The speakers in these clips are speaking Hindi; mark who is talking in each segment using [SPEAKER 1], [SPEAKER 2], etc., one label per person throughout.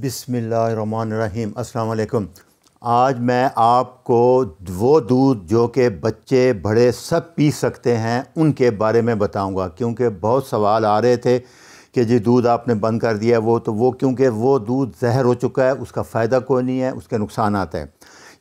[SPEAKER 1] बिसमीम अस्सलाम आज मैं आपको वो दूध जो कि बच्चे बड़े सब पी सकते हैं, उनके बारे में बताऊँगा। क्योंकि बहुत सवाल आ रहे थे कि जी दूध आपने बंद कर दिया वो तो वो क्योंकि वो दूध जहर हो चुका है, उसका फ़ायदा कोई नहीं है, उसके नुकसान आते हैं।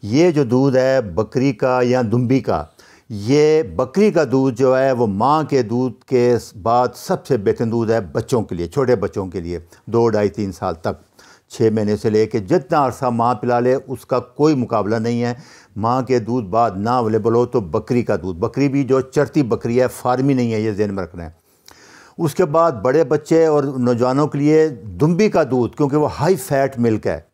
[SPEAKER 1] ये जो दूध है, बकरी का या दुम्बी का, ये बकरी का दूध जो है, वो माँ के दूध के बाद सबसे बेहतरीन दूध है बच्चों के लिए, छोटे बच्चों के लिए, दो ढाई तीन साल तक। छः महीने से ले लेके जितना अरसा माँ पिला ले, उसका कोई मुकाबला नहीं है। माँ के दूध बाद ना अवेलेबल हो तो बकरी का दूध। बकरी भी जो चरती बकरी है, फार्मी नहीं है ये जहन में रखना है। उसके बाद बड़े बच्चे और नौजवानों के लिए दुम्बी का दूध, क्योंकि वो हाई फैट मिल्क है,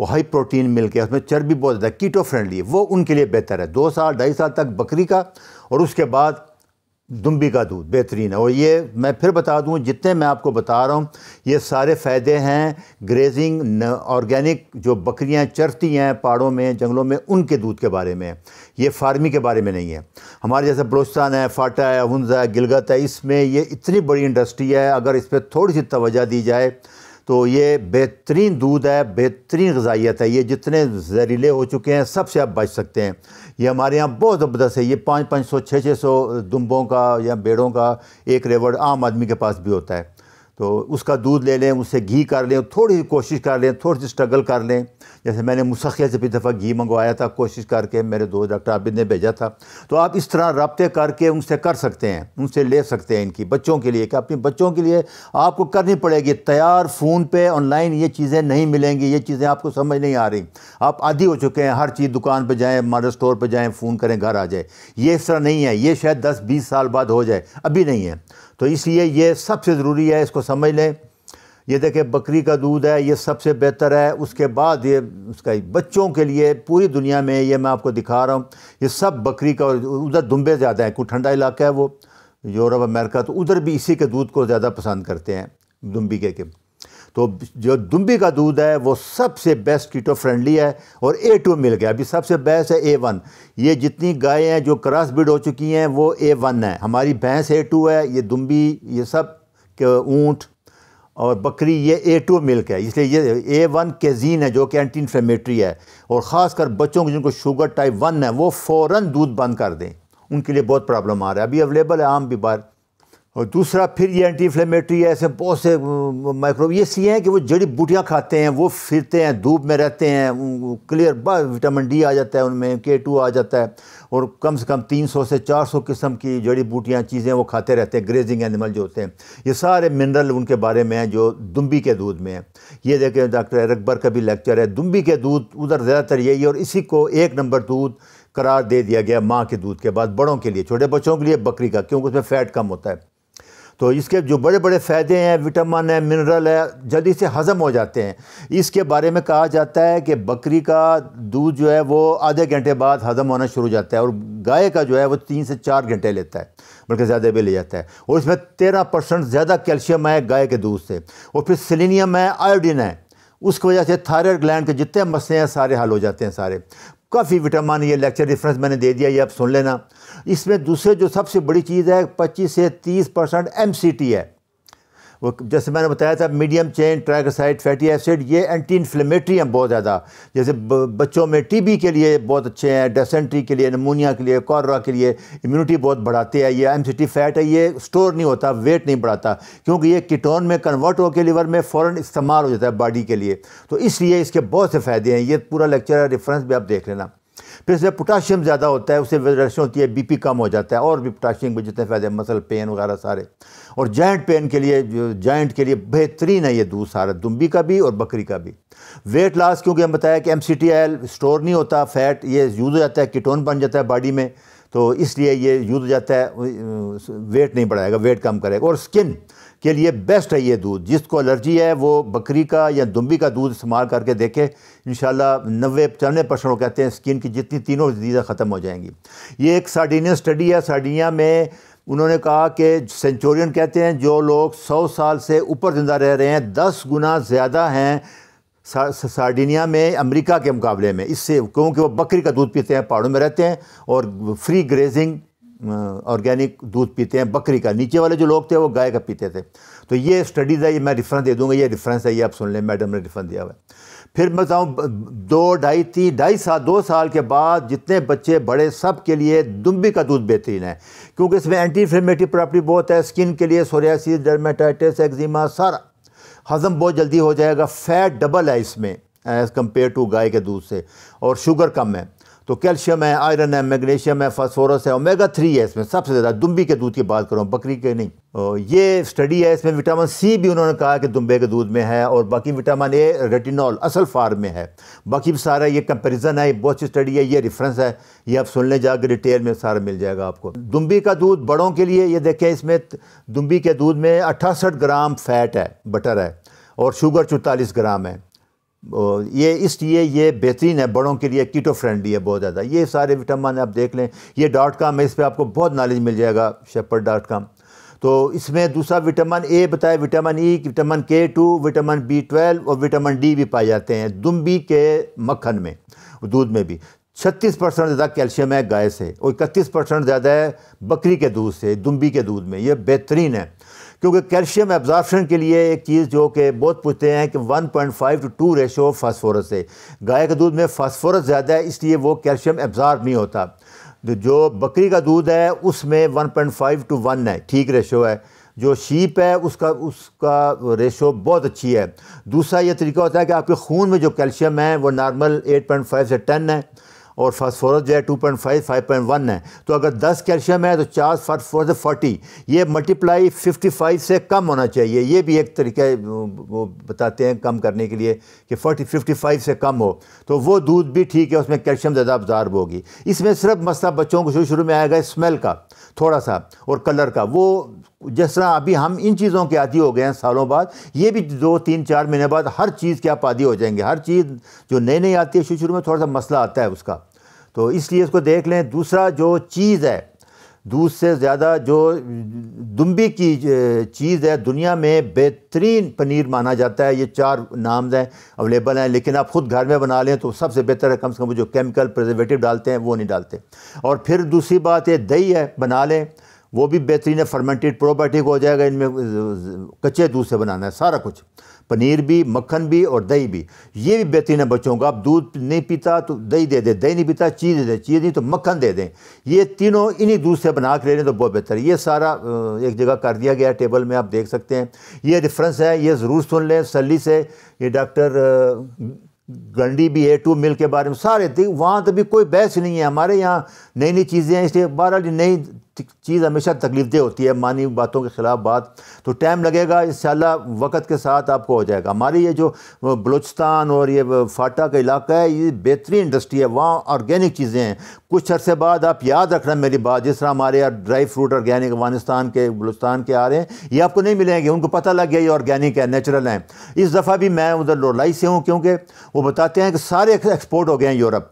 [SPEAKER 1] वो हाई प्रोटीन मिल्क है, उसमें चर्बी बहुत ज़्यादा कीटो फ्रेंडली है, वो उनके लिए बेहतर है। दो साल, ढाई साल तक बकरी का और उसके बाद दुम्बी का दूध, बेहतरीन है। और ये मैं फिर बता दूँ, जितने मैं आपको बता रहा हूँ, ये सारे फ़ायदे हैं ग्रेजिंग ऑर्गेनिक जो बकरियाँ चरती हैं पहाड़ों में, जंगलों में, उनके दूध के बारे में। ये फार्मी के बारे में नहीं है। हमारे जैसे बलोचस्तान है, फाटा है, हंजा है, गिलगत है, इसमें ये इतनी बड़ी इंडस्ट्री है, अगर इस पर थोड़ी सी तोज़ा दी जाए तो ये बेहतरीन दूध है, बेहतरीन गजाइत है। ये जितने जहरीले हो चुके हैं, सबसे आप बच सकते हैं। ये हमारे यहाँ बहुत ज़बरदस्त है। ये पाँच पाँच सौ, छः छः सौ दुम्बों का या बेड़ों का एक रेवर्ड आम आदमी के पास भी होता है। तो उसका दूध ले लें, उससे घी कर लें, थोड़ी सी कोशिश कर लें, थोड़ी सी स्ट्रगल कर लें। जैसे मैंने मुसखिया से भी दफ़ा घी मंगवाया था, कोशिश करके मेरे दो डॉक्टर आबिद ने भेजा था। तो आप इस तरह रबते करके उनसे कर सकते हैं, उनसे ले सकते हैं इनकी, बच्चों के लिए, कि अपने बच्चों के लिए आपको करनी पड़ेगी। तैयार फ़ोन पे ऑनलाइन ये चीज़ें नहीं मिलेंगी, ये चीज़ें आपको समझ नहीं आ रही। आप आदि हो चुके हैं, हर चीज़ दुकान पर जाएँ मॉडल स्टोर पर जाएँ, फ़ोन करें, घर आ जाए। ये इस तरह नहीं है, ये शायद दस बीस साल बाद हो जाए, अभी नहीं है। तो इसलिए ये सबसे ज़रूरी है, इसको समझ लें। ये देखें बकरी का दूध है ये सबसे बेहतर है। उसके बाद ये उसका बच्चों के लिए पूरी दुनिया में ये मैं आपको दिखा रहा हूँ ये सब बकरी का उधर दुम्बे ज़्यादा हैं कोई ठंडा इलाका है वो यूरोप अमेरिका तो उधर भी इसी के दूध को ज़्यादा पसंद करते हैं दुम्बी के, के। तो जो दुम्बी का दूध है वो सबसे बेस्ट कीटो फ्रेंडली है और ए टू मिल गया। अभी सबसे बेस्ट है ए वन ये जितनी गायें हैं जो क्रॉस ब्रिड हो चुकी हैं वो ए वन है। हमारी भैंस ए टू है ये दुम्बी ये सब ऊँट और बकरी ये ए टू मिल्क है। इसलिए ये ए वन केजीन है जो कि एंटी इन्फ्लेमेटरी है। और ख़ासकर बच्चों को जिनको शुगर टाइप वन है, वो फ़ौर दूध बंद कर दें। उनके लिए बहुत प्रॉब्लम आ रहा है। अभी अवेलेबल है आम भी बाहर और दूसरा फिर ये एंटी इन्फ्लेमेटरी ऐसे बहुत से माइक्रोब ये सी हैं कि वो जड़ी बूटियाँ खाते हैं, वो फिरते हैं, धूप में रहते हैं क्लियर विटामिन डी आ जाता है उनमें के टू आ जाता है, और कम से कम 300 से 400 किस्म की जड़ी बूटियाँ, चीज़ें वो खाते रहते हैं ग्रेजिंग एनिमल जो होते हैं। ये सारे मिनरल उनके बारे में हैं जो दुम्बी के दूध में है। ये देखें डॉक्टर अकबर का भी लेक्चर है, दुम्बी के दूध उधर ज़्यादातर यही और इसी को एक नंबर दूध करार दे दिया गया माँ के दूध के बाद बड़ों के लिए, छोटे बच्चों के लिए बकरी का, क्योंकि उसमें फ़ैट कम होता है। तो इसके जो बड़े बड़े फ़ायदे हैं, विटामिन है, मिनरल है, जल्दी से हज़म हो जाते हैं। इसके बारे में कहा जाता है कि बकरी का दूध जो है वो आधे घंटे बाद हज़म होना शुरू हो जाता है और गाय का जो है वो तीन से चार घंटे लेता है, बल्कि ज़्यादा भी ले जाता है। और इसमें तेरह परसेंट ज़्यादा कैल्शियम है गाय के दूध से। और फिर सिलीनियम है, आयोडीन है। उसकी वजह से थायराइड ग्लैंड के जितने मसले हैं, सारे हल हो जाते हैं सारे। काफ़ी विटामिन ये लेक्चर रेफरेंस मैंने दे दिया, ये आप सुन लेना। इसमें दूसरे जो सबसे बड़ी चीज़ है 25 से 30 परसेंट एमसीटी है। वो जैसे मैंने बताया था, medium chain triglyceride fatty acid, ये एंटी इन्फ्लेमेटरी हैं बहुत ज़्यादा। जैसे बच्चों में टीबी के लिए बहुत अच्छे हैं डेसेंट्री के लिए नमूनिया के लिए कॉर्रा के लिए इम्यूनिटी बहुत बढ़ाते हैं, ये एमसीटी फैट है, ये स्टोर नहीं होता वेट नहीं बढ़ाता, क्योंकि ये कीटोन में कन्वर्ट होकर लीवर में फ़ौर इस्तेमाल हो जाता है बॉडी के लिए। तो इसलिए इसके बहुत से फ़ायदे हैं, ये पूरा लेक्चर रेफरेंस भी आप देख लेना। फिर इसमें पोटाशियम ज़्यादा होता है, उससे वेरिएशन होती है बीपी कम हो जाता है, और भी पोटाशियम के जितने फ़ायदे मसल पेन वगैरह सारे। और जॉइंट पेन के लिए जॉइंट के लिए बेहतरीन है ये दूध सारा, दुम्बी का भी और बकरी का भी। वेट लॉस क्योंकि हम बताया कि M C T L store नहीं होता फैट ये यूज़ हो जाता है कीटोन बन जाता है बॉडी में। तो इसलिए ये यूज़ हो जाता है वेट नहीं बढ़ाएगा वेट कम करेगा। और स्किन के लिए बेस्ट है ये दूध। जिसको एलर्जी है, वो बकरी का या दुम्बी का दूध इस्तेमाल करके देखे इन शाला नब्बे, पचानवे परसेंट कहते हैं स्किन की, जितनी तीनों चीज़ें ख़त्म हो जाएँगी। ये एक सार्डिनियन स्टडी है। सार्डिनिया में उन्होंने कहा कि सेंचुरियन कहते हैं, जो लोग सौ साल से ऊपर ज़िंदा रह रहे हैं, दस गुना ज़्यादा हैं सार्डिनिया में, अमेरिका के मुकाबले में, इससे क्योंकि वो बकरी का दूध पीते हैं, पहाड़ों में रहते हैं, और फ्री ग्रेजिंग ऑर्गेनिक दूध पीते हैं, बकरी का। नीचे वाले जो लोग थे, वो गाय का पीते थे। तो ये स्टडीज़ है ये मैं रेफरेंस दे दूँगा, ये रेफरेंस है ये आप सुन लें मैडम ने रेफरेंस दिया हुआ है। फिर मैं बताऊँ दो ढाई तीन, ढाई साल, दो साल के बाद जितने बच्चे बड़े, सब के लिए दुम्बी का दूध बेहतरीन है। क्योंकि इसमें एंटी इन्फ्लेमेटरी प्रॉपर्टी बहुत है स्किन के लिए सोरियासिस डर्माटाइटिस एक्जिमा सारा। हज़म बहुत जल्दी हो जाएगा, फैट डबल है इसमें, एज़ कंपेयर टू गाय के दूध से, और शुगर कम है। तो कैल्शियम है, आयरन है, मैग्नीशियम है, फास्फोरस है, ओमेगा थ्री है इसमें, सबसे ज़्यादा दुम्बी के दूध की बात करूँ, बकरी के नहीं। ये स्टडी है इसमें, विटामिन सी भी उन्होंने कहा कि दुम्बे के दूध में है और बाकी विटामिन ए, रेटिनॉल, असल फार्म में है। बाकी भी सारा ये कंपेरिजन है बहुत सी स्टडी है, ये रेफरेंस है, ये आप सुन लें जाकर डिटेल में सारा मिल जाएगा आपको। दुम्बी का दूध बड़ों के लिए, ये देखें इसमें, दुम्बी के दूध में अट्ठासठ ग्राम फैट है बटर है, और शुगर चौतालीस ग्राम है। ये इसलिए ये बेहतरीन है, बड़ों के लिए कीटो फ्रेंडली है बहुत ज़्यादा। ये सारे विटामिन आप देख लें, ये डॉट कॉम है, इस पर आपको बहुत नॉलेज मिल जाएगा शेपर डॉट कॉम। तो इसमें दूसरा विटामिन ए बताया, vitamin E, vitamin K two, vitamin B twelve और विटामिन डी भी पाए जाते हैं, दुम्बी के मक्खन में, दूध में भी। छत्तीस परसेंट ज़्यादा कैल्शियम है गाय से और इकतीस परसेंट ज़्यादा है बकरी के दूध से, दुम्बी के दूध में, ये बेहतरीन है। क्योंकि कैल्शियम एब्जॉर्प्शन के लिए एक चीज़ जो कि बहुत पूछते हैं कि 1.5 टू टू रेशो फास्फोरस है। गाय के दूध में फास्फोरस ज़्यादा है, इसलिए वो कैल्शियम एब्जॉर्ब नहीं होता। जो बकरी का दूध है, उसमें 1.5 टू वन है, ठीक रेशो है। जो शीप है, उसका उसका रेशो बहुत अच्छी है। दूसरा ये तरीका होता है कि आपके खून में जो कैल्शियम है, वो नॉर्मल 8.5 से 10 है। और फास्फोरस जो है two point five five point one है। तो अगर दस कैल्शियम है तो चार फास्फोरस फोर्टी ये मल्टीप्लाई फिफ्टी फाइव से कम होना चाहिए। ये भी एक तरीका, वो बताते हैं कम करने के लिए कि फोर्टी फिफ्टी फाइव से कम हो। तो वो दूध भी ठीक है, उसमें कैल्शियम ज़्यादा अब्जार्ब होगी। इसमें सिर्फ़ मसला बच्चों को शुरू शुरू में आएगा स्मेल का, थोड़ा सा, और कलर का। वो जिस तरह अभी हम इन चीज़ों के आदि हो गए हैं सालों बाद, ये भी दो, तीन, चार महीने बाद हर चीज़ के आप आदि हो जाएँगे। हर चीज़ जो नई नई आती है शुरू शुरू में थोड़ा सा मसला आता है उसका। तो इसलिए इसको देख लें, दूसरा जो चीज़ है, दूध से ज़्यादा जो दुम्बी की चीज़ है, दुनिया में बेहतरीन पनीर माना जाता है। ये चार नाम हैं, अवेलेबल हैं, लेकिन आप ख़ुद घर में बना लें तो सबसे बेहतर है कम से कम जो केमिकल प्रिजर्वेटिव डालते हैं, वो नहीं डालते। और फिर दूसरी बात ये दही है, बना लें। वो भी बेहतरीन है फर्मेंटेड प्रोबायोटिक हो जाएगा, इनमें कच्चे दूध से बनाना है, सारा कुछ। पनीर भी, मक्खन भी और दही भी। ये भी बेहतरीन है बच्चों का, आप दूध नहीं पीता तो दही दे दें, दही नहीं पीता, चीज़ दे दें, चीज़ नहीं तो मक्खन दे दें। ये तीनों इन्हीं दूध से बना के ले लें तो बहुत बेहतर है। ये सारा एक जगह कर दिया गया टेबल में आप देख सकते हैं। ये रेफरेंस है, ये ज़रूर सुन लें सली से। ये डॉक्टर गंडी भी है टू मिल के बारे में, सारे वहाँ तो भी कोई बहस नहीं है। हमारे यहाँ नई नई चीज़ें हैं, इसलिए बहरहाल नई चीज़ हमेशा तकलीफ़ होती है मानी बातों के ख़िलाफ़ बात। तो टाइम लगेगा इन वक्त के साथ आपको हो जाएगा। हमारी ये जो बलूचिस्तान और ये फाटा का इलाका है, ये बेहतरीन इंडस्ट्री है, वहाँ ऑर्गेनिक चीज़ें हैं। कुछ अर्से बाद आप याद रखना मेरी बात, जिस तरह हमारे यहाँ ड्राई फ्रूट ऑर्गेनिक अफ़गानिस्तान के, बलूचिस्तान के आ रहे हैं, ये आपको नहीं मिलेंगे, उनको पता लग गया ये ऑर्गेनिक है, नेचुरल हैं। इस दफ़ा भी मैं उधर लोलाई से हूँ, क्योंकि वो बताते हैं कि सारे एक्सपोर्ट हो गए हैं यूरोप।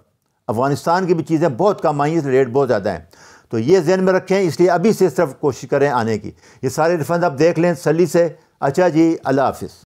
[SPEAKER 1] अफ़गानिस्तान की भी चीज़ें बहुत कम आई हैं रेट बहुत ज़्यादा हैं। तो ये जहन में रखें, इसलिए अभी से सिर्फ़ कोशिश करें आने की। ये सारे रिफंड आप देख लें सली से। अच्छा जी, अल्लाह हाफिज़।